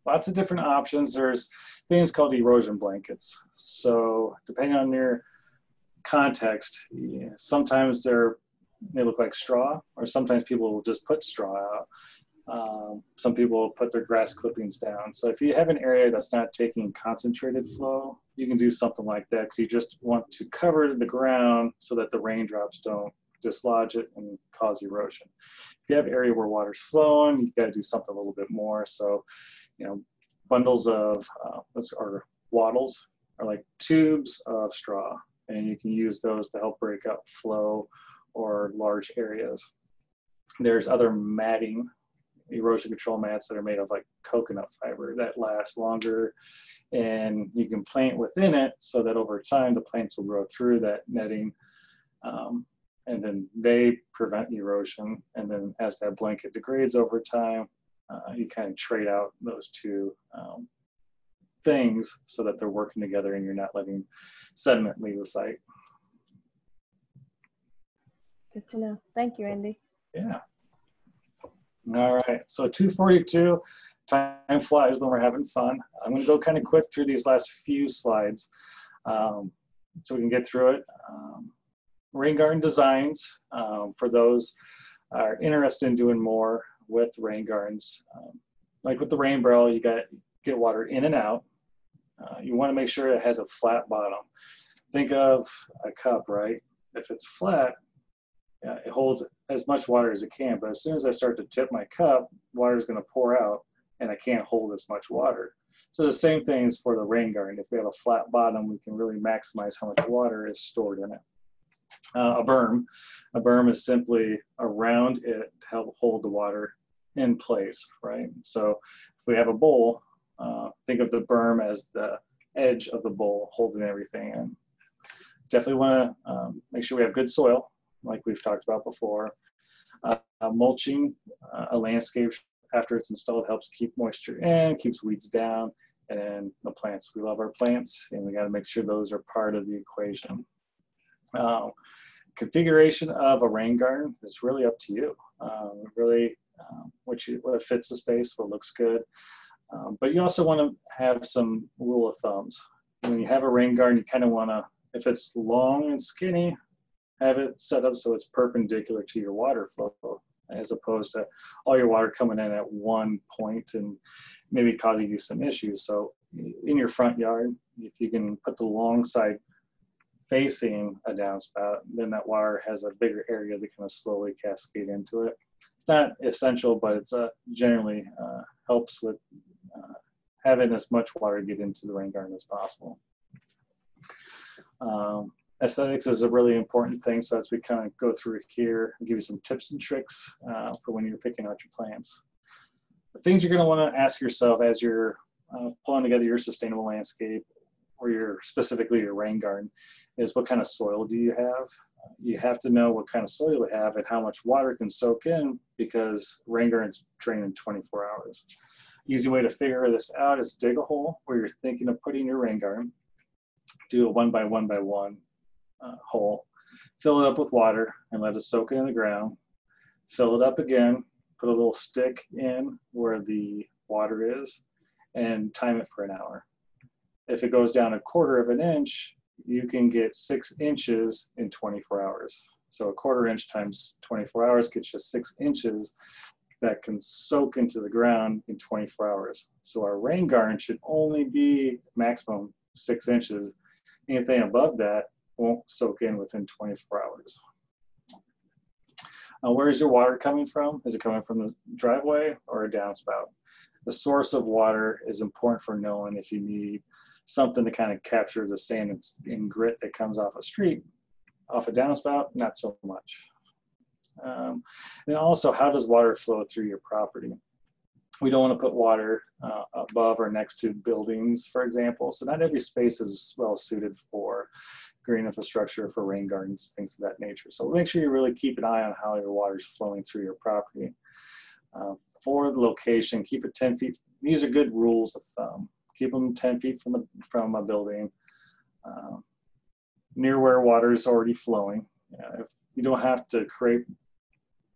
lots of different options. There's things called erosion blankets. So depending on your context, sometimes they're they look like straw, or sometimes people will just put straw out. Um, some people put their grass clippings down. So if you have an area that's not taking concentrated flow, you can do something like that because you just want to cover the ground so that the raindrops don't dislodge it and cause erosion. If you have area where water's flowing, you've got to do something a little bit more. So, you know, bundles of, uh, wattles are like tubes of straw, and you can use those to help break up flow or large areas. There's other matting, erosion control mats that are made of like coconut fiber that last longer. And you can plant within it so that over time the plants will grow through that netting um, and then they prevent erosion. And then as that blanket degrades over time uh, you kind of trade out those two um, things so that they're working together and you're not letting sediment leave the site.
Good to know. Thank you andy.
Yeah all right so 242 time flies when we're having fun. I'm to go kind of quick through these last few slides um, so we can get through it. Um, rain garden designs um, for those are interested in doing more with rain gardens. Um, like with the rain barrel, you got get water in and out. Uh, you want to make sure it has a flat bottom. Think of a cup, right? If it's flat, yeah, it holds as much water as it can. But as soon as I start to tip my cup, water is going to pour out and I can't hold as much water. So the same thing is for the rain garden. If we have a flat bottom, we can really maximize how much water is stored in it. Uh, a berm, a berm is simply around it to help hold the water in place, right? So if we have a bowl, uh, think of the berm as the edge of the bowl holding everything in. Definitely want to um, make sure we have good soil, like we've talked about before. Uh, mulching uh, a landscape after it's installed helps keep moisture in, keeps weeds down, and the plants. We love our plants, and we got to make sure those are part of the equation. Uh, configuration of a rain garden is really up to you. Um, really, um, what, you, what fits the space, what looks good. Um, but you also want to have some rule of thumbs. When you have a rain garden, you kind of want to, if it's long and skinny, have it set up so it's perpendicular to your water flow as opposed to all your water coming in at one point and maybe causing you some issues. So in your front yard, if you can put the long side facing a downspout, then that water has a bigger area that kind of slowly cascade into it. It's not essential, but it's uh, generally uh, helps with uh, having as much water get into the rain garden as possible. Um, aesthetics is a really important thing. So as we kind of go through here, I'll give you some tips and tricks uh, for when you're picking out your plants. The things you're going to want to ask yourself as you're uh, pulling together your sustainable landscape or your specifically your rain garden is what kind of soil do you have? You have to know what kind of soil you have and how much water can soak in because rain gardens drain in 24 hours. Easy way to figure this out is dig a hole where you're thinking of putting your rain garden. Do a one by one by one uh, hole, fill it up with water and let it soak in the ground. Fill it up again, put a little stick in where the water is, and time it for an hour. If it goes down a quarter of an inch, you can get six inches in 24 hours. So a quarter inch times 24 hours gets you six inches that can soak into the ground in 24 hours. So our rain garden should only be maximum six inches. Anything above that won't soak in within 24 hours. Uh, where is your water coming from? Is it coming from the driveway or a downspout? The source of water is important for knowing if you need something to kind of capture the sand and, grit that comes off a street. Off a downspout, not so much. Um, and also, how does water flow through your property? We don't want to put water uh, above or next to buildings, for example. So not every space is well suited for green infrastructure for rain gardens, things of that nature. So make sure you really keep an eye on how your water is flowing through your property. Uh, for the location, keep it 10 feet. These are good rules of thumb. Keep them 10 feet from, from a building, uh, near where water is already flowing. if you don't have to create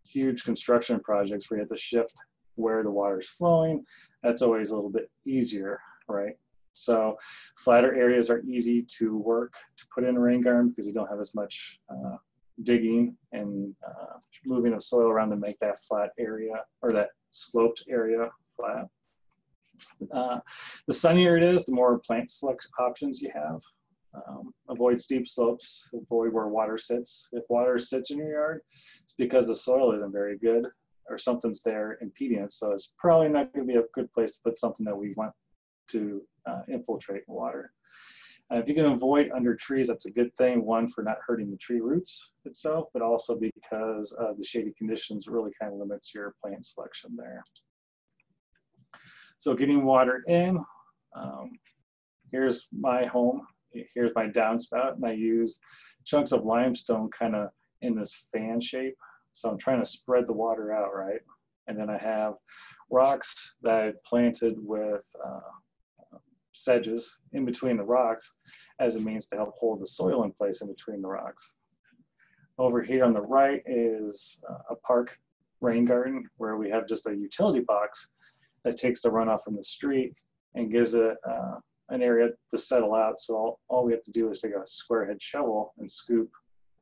huge construction projects where you have to shift where the water is flowing, that's always a little bit easier, right? So flatter areas are easy to work to put in a rain garden because you don't have as much uh, digging and uh, moving of soil around to make that flat area or that sloped area flat. Uh, the sunnier it is, the more plant select options you have. Um, avoid steep slopes, avoid where water sits. If water sits in your yard, it's because the soil isn't very good or something's there impeding it. So it's probably not going to be a good place to put something that we want to uh, infiltrate water. Uh, if you can avoid under trees, that's a good thing. One, for not hurting the tree roots itself, but also because uh, the shady conditions really kind of limits your plant selection there. So getting water in, um, here's my home. Here's my downspout, and I use chunks of limestone kind of in this fan shape. So I'm trying to spread the water out, right? And then I have rocks that I've planted with uh, sedges in between the rocks as a means to help hold the soil in place in between the rocks. Over here on the right is uh, a park rain garden where we have just a utility box that takes the runoff from the street and gives it uh, an area to settle out. So all, all we have to do is take a square head shovel and scoop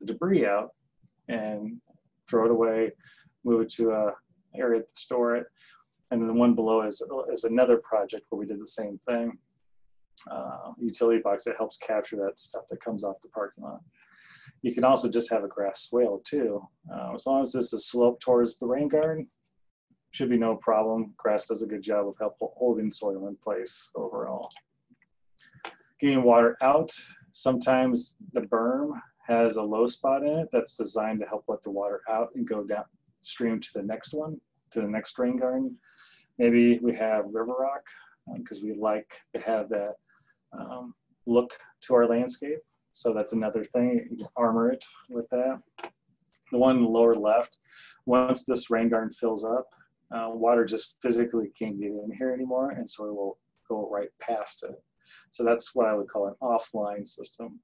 the debris out and throw it away, move it to a area to store it. And then the one below is, is another project where we did the same thing. Uh, utility box that helps capture that stuff that comes off the parking lot. You can also just have a grass swale too. Uh, as long as this is sloped towards the rain garden, should be no problem. Grass does a good job of help holding soil in place overall. Getting water out, sometimes the berm has a low spot in it that's designed to help let the water out and go downstream to the next one, to the next rain garden. Maybe we have river rock because um, we like to have that um, look to our landscape. So that's another thing, you can armor it with that. The one in the lower left, once this rain garden fills up, uh, water just physically can't get in here anymore, and so it will go right past it. So that's what I would call an offline system,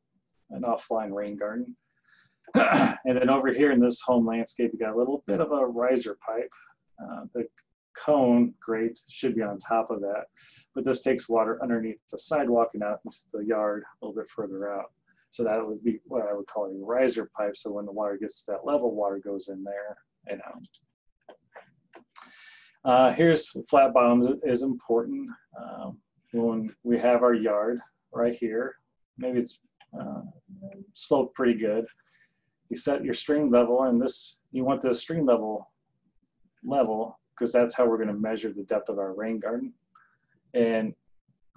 an offline rain garden. and then over here in this home landscape, you got a little bit of a riser pipe. Uh, the cone grate should be on top of that, but this takes water underneath the sidewalk and out into the yard a little bit further out. So that would be what I would call a riser pipe. So when the water gets to that level, water goes in there and out. Uh, here's flat bottoms is important. Um, when we have our yard right here, maybe it's uh, sloped pretty good. You set your stream level and this, you want the stream level level because that's how we're going to measure the depth of our rain garden. And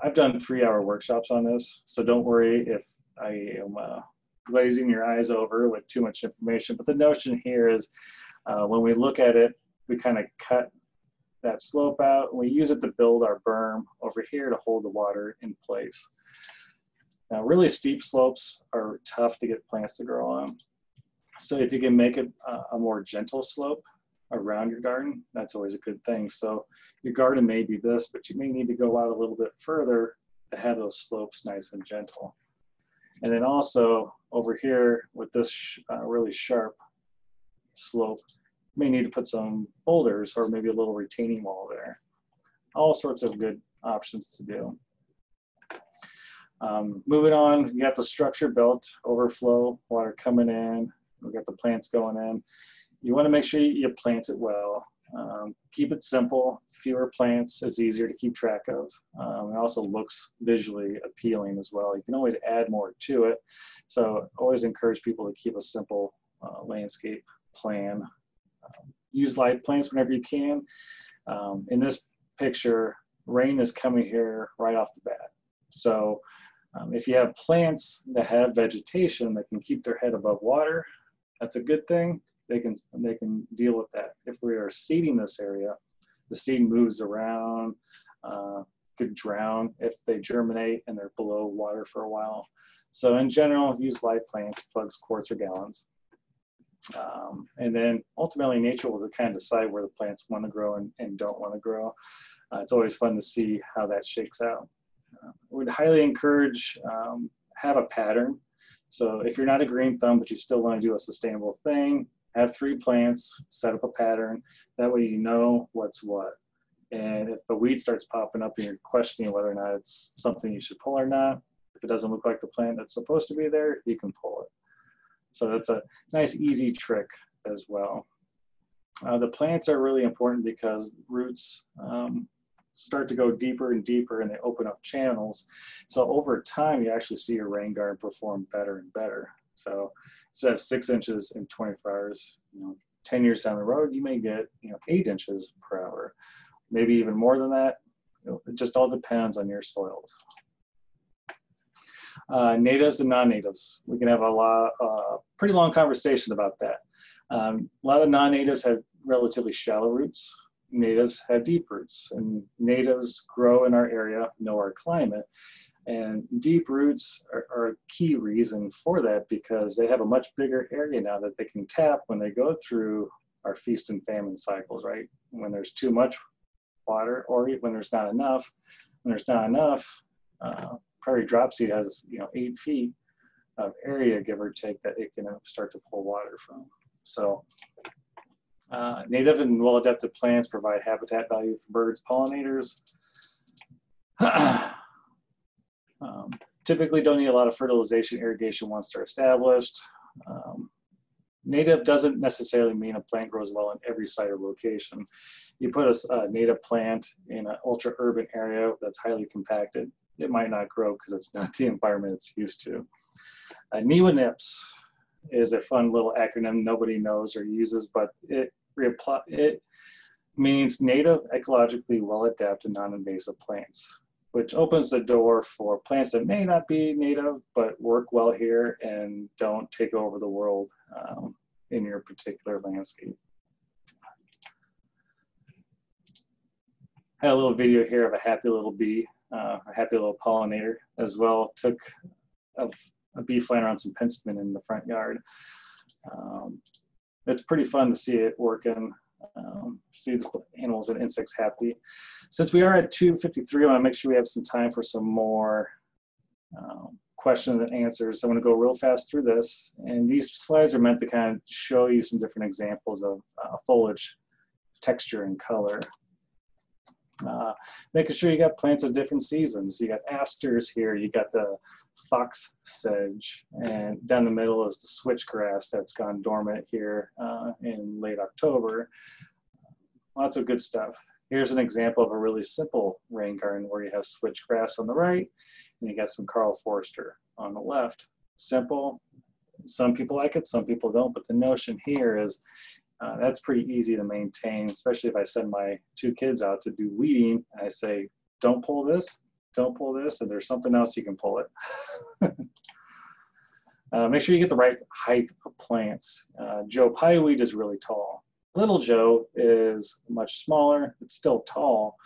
I've done three hour workshops on this, so don't worry if I am uh, glazing your eyes over with too much information. But the notion here is uh, when we look at it, we kind of cut that slope out. And we use it to build our berm over here to hold the water in place. Now, really steep slopes are tough to get plants to grow on. So if you can make it a, a more gentle slope around your garden, that's always a good thing. So your garden may be this, but you may need to go out a little bit further to have those slopes nice and gentle. And then also over here with this uh, really sharp slope, may need to put some boulders or maybe a little retaining wall there. All sorts of good options to do. Um, moving on, you got the structure built, overflow, water coming in, we got the plants going in. You want to make sure you plant it well. Um, keep it simple. Fewer plants is easier to keep track of. Um, it also looks visually appealing as well. You can always add more to it. So always encourage people to keep a simple uh, landscape plan um, use light plants whenever you can. Um, in this picture, rain is coming here right off the bat. So um, if you have plants that have vegetation that can keep their head above water, that's a good thing. They can, they can deal with that. If we are seeding this area, the seed moves around, uh, could drown if they germinate and they're below water for a while. So in general, use live plants, plugs, quarts, or gallons. Um, and then ultimately nature will kind of decide where the plants want to grow and, and don't want to grow. Uh, it's always fun to see how that shakes out. Uh, would highly encourage um, have a pattern. So if you're not a green thumb, but you still want to do a sustainable thing, have three plants, set up a pattern. That way you know what's what. And if the weed starts popping up and you're questioning whether or not it's something you should pull or not, if it doesn't look like the plant that's supposed to be there, you can pull it. So that's a nice, easy trick as well. Uh, the plants are really important because roots um, start to go deeper and deeper and they open up channels. So over time, you actually see your rain garden perform better and better. So instead of six inches in 24 hours, you know, 10 years down the road, you may get, you know, eight inches per hour, maybe even more than that. It just all depends on your soils. Uh, natives and non-natives. We can have a lot, uh, pretty long conversation about that. Um, a lot of non-natives have relatively shallow roots. Natives have deep roots, and natives grow in our area, know our climate. And deep roots are, are, a key reason for that because they have a much bigger area now that they can tap when they go through our feast and famine cycles, right? When there's too much water or when there's not enough. When there's not enough, uh, prairie dropseed has, you know, eight feet of area, give or take, that it can start to pull water from. So uh, native and well-adapted plants provide habitat value for birds, pollinators. um, typically don't need a lot of fertilization irrigation once they're established. Um, native doesn't necessarily mean a plant grows well in every site or location. You put a, a native plant in an ultra urban area that's highly compacted, it might not grow because it's not the environment it's used to. Uh, NIWA-NIPS is a fun little acronym nobody knows or uses, but it, it means native ecologically well adapted non-invasive plants, which opens the door for plants that may not be native but work well here and don't take over the world um, in your particular landscape. Had a little video here of a happy little bee, uh, a happy little pollinator as well. Took a, a bee flying around some penstemon in the front yard. Um, it's pretty fun to see it working, um, see the animals and insects happy. Since we are at 2.53, I want to make sure we have some time for some more um, questions and answers. I'm going to go real fast through this. And these slides are meant to kind of show you some different examples of uh, foliage texture and color. Uh, making sure you got plants of different seasons. You got asters here, you got the fox sedge, and down the middle is the switchgrass that's gone dormant here uh, in late October. Lots of good stuff. Here's an example of a really simple rain garden where you have switchgrass on the right and you got some Karl Foerster on the left. Simple. Some people like it, some people don't, but the notion here is uh, that's pretty easy to maintain, especially if I send my two kids out to do weeding. I say, don't pull this, don't pull this, and there's something else you can pull it. uh, make sure you get the right height of plants. Uh, Joe Pye weed is really tall. Little Joe is much smaller. It's still tall,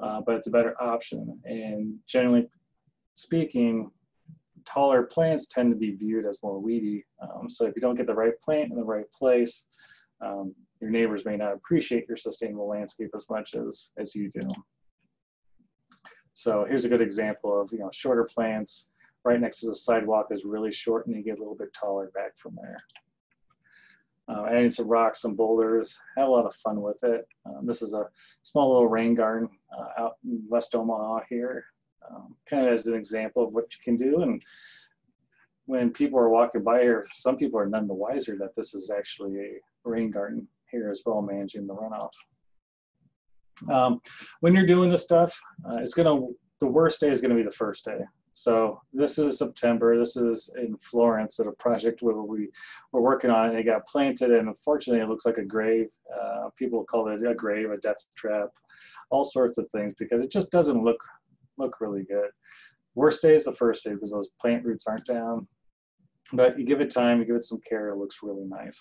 uh, but it's a better option. And generally speaking, taller plants tend to be viewed as more weedy. Um, so if you don't get the right plant in the right place, um, your neighbors may not appreciate your sustainable landscape as much as, as you do. So here's a good example of, you know, shorter plants right next to the sidewalk is really short and you get a little bit taller back from there. Uh, adding some rocks, some boulders, had a lot of fun with it. Um, this is a small little rain garden uh, out in West Omaha here, um, kind of as an example of what you can do. And when people are walking by here, some people are none the wiser that this is actually a rain garden here as well, managing the runoff. Um, when you're doing this stuff, uh, it's gonna, the worst day is gonna be the first day. So this is September, this is in Florence at a project where we were working on it. It got planted and unfortunately it looks like a grave. Uh, people call it a grave, a death trap, all sorts of things because it just doesn't look, look really good. Worst day is the first day because those plant roots aren't down. But you give it time, you give it some care, it looks really nice.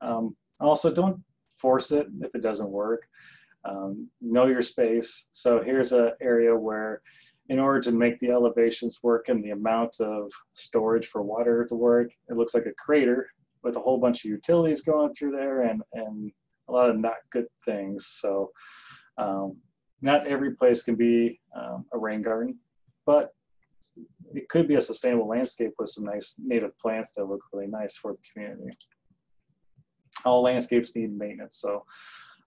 Um, also, don't force it if it doesn't work. Um, know your space. So here's an area where in order to make the elevations work and the amount of storage for water to work, it looks like a crater with a whole bunch of utilities going through there and, and a lot of not good things. So um, not every place can be um, a rain garden, but it could be a sustainable landscape with some nice native plants that look really nice for the community all landscapes need maintenance. So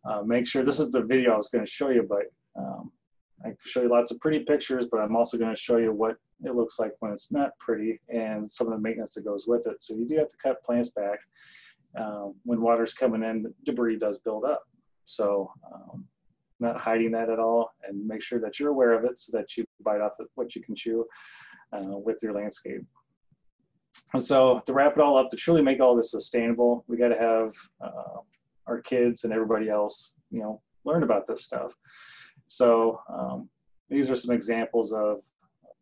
uh, make sure, this is the video I was gonna show you, but um, I can show you lots of pretty pictures, but I'm also gonna show you what it looks like when it's not pretty and some of the maintenance that goes with it. So you do have to cut plants back. Um, when water's coming in, debris does build up. So um, not hiding that at all, and make sure that you're aware of it so that you bite off what you can chew uh, with your landscape. And so to wrap it all up, to truly make all this sustainable, we got to have uh, our kids and everybody else, you know, learn about this stuff. So um, these are some examples of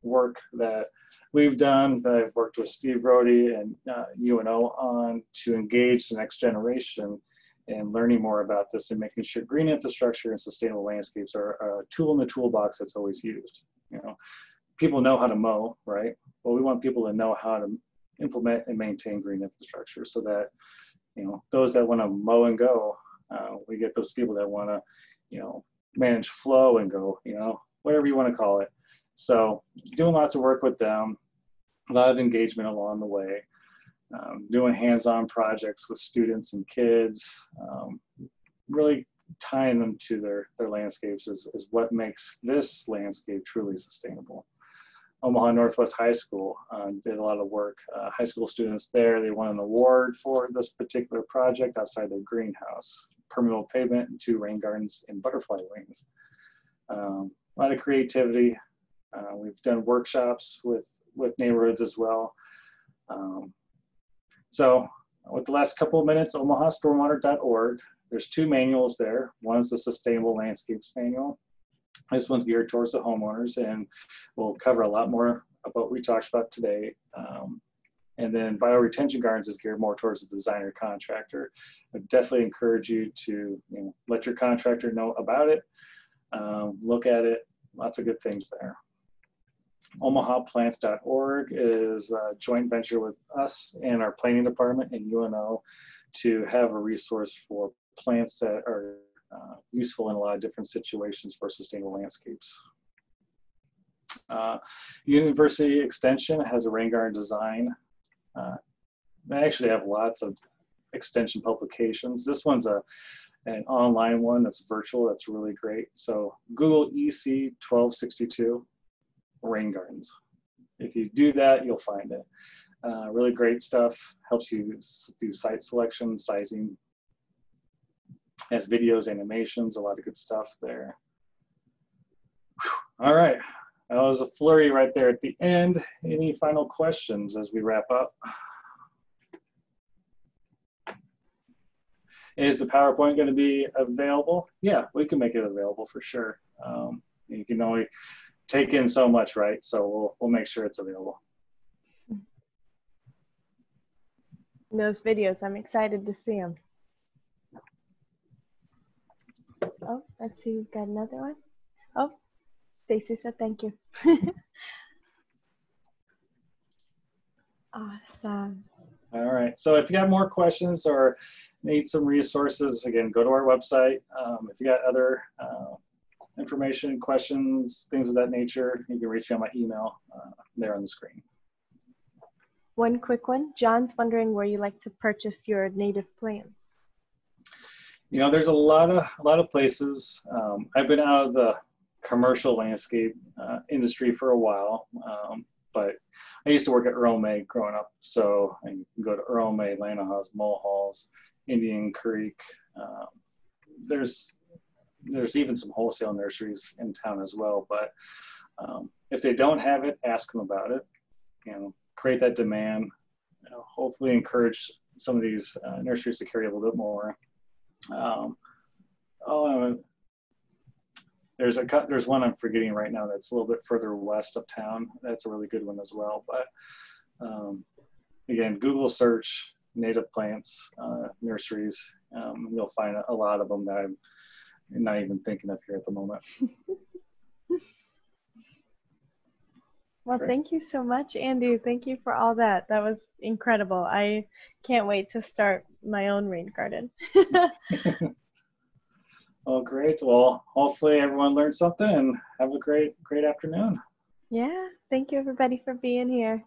work that we've done that I've worked with Steve Brody and uh, UNO on to engage the next generation in learning more about this and making sure green infrastructure and sustainable landscapes are a tool in the toolbox that's always used. You know, people know how to mow, right? Well, we want people to know how to implement and maintain green infrastructure so that, you know, those that want to mow and go, uh, we get those people that want to, you know, manage flow and go, you know, whatever you want to call it. So doing lots of work with them, a lot of engagement along the way, um, doing hands-on projects with students and kids, um, really tying them to their, their landscapes is, is what makes this landscape truly sustainable. Omaha Northwest High School uh, did a lot of work. Uh, high school students there, they won an award for this particular project outside their greenhouse, permeable pavement and two rain gardens and butterfly wings. Um, a lot of creativity. Uh, we've done workshops with, with neighborhoods as well. Um, so with the last couple of minutes, omahastormwater.org, there's two manuals there. One's the Sustainable Landscapes Manual, this one's geared towards the homeowners and we'll cover a lot more of what we talked about today. Um, and then bioretention gardens is geared more towards the designer contractor. I definitely encourage you to you know, let your contractor know about it, um, look at it, lots of good things there. OmahaPlants.org is a joint venture with us and our planning department and UNO to have a resource for plants that are uh, useful in a lot of different situations for sustainable landscapes. Uh, University Extension has a rain garden design. Uh, they actually have lots of extension publications. This one's a an online one that's virtual. That's really great. So Google EC 1262 rain gardens. If you do that, you'll find it. Uh, really great stuff. Helps you do site selection, sizing, has videos, animations, a lot of good stuff there. All right, that was a flurry right there at the end. Any final questions as we wrap up? Is the PowerPoint going to be available? Yeah, we can make it available for sure. Um, you can only take in so much, right? So we'll, we'll make sure it's available.
Those videos, I'm excited to see them. Oh, let's see, we've got another one. Oh, Stacy said thank you. awesome.
All right. So if you have more questions or need some resources, again, go to our website. Um, if you got other uh, information, questions, things of that nature, you can reach me on my email uh, there on the screen.
One quick one. John's wondering where you like to purchase your native plants
you know, there's a lot of a lot of places. Um, I've been out of the commercial landscape uh, industry for a while, um, but I used to work at Earl May growing up. So I can go to Earl May, Lanohas, Mulhalls, Indian Creek. Um, there's there's even some wholesale nurseries in town as well. But um, if they don't have it, ask them about it. You know, create that demand. You know, hopefully, encourage some of these uh, nurseries to carry a little bit more. Um, oh, there's a cut. There's one I'm forgetting right now that's a little bit further west of town. That's a really good one as well. But um, again, Google search native plants uh, nurseries. Um, you'll find a lot of them that I'm not even thinking of here at the moment.
Well, thank you so much, Andy. Thank you for all that. That was incredible. I can't wait to start my own rain garden.
well, great. Well, hopefully everyone learned something and have a great, great afternoon.
Yeah. Thank you, everybody, for being here.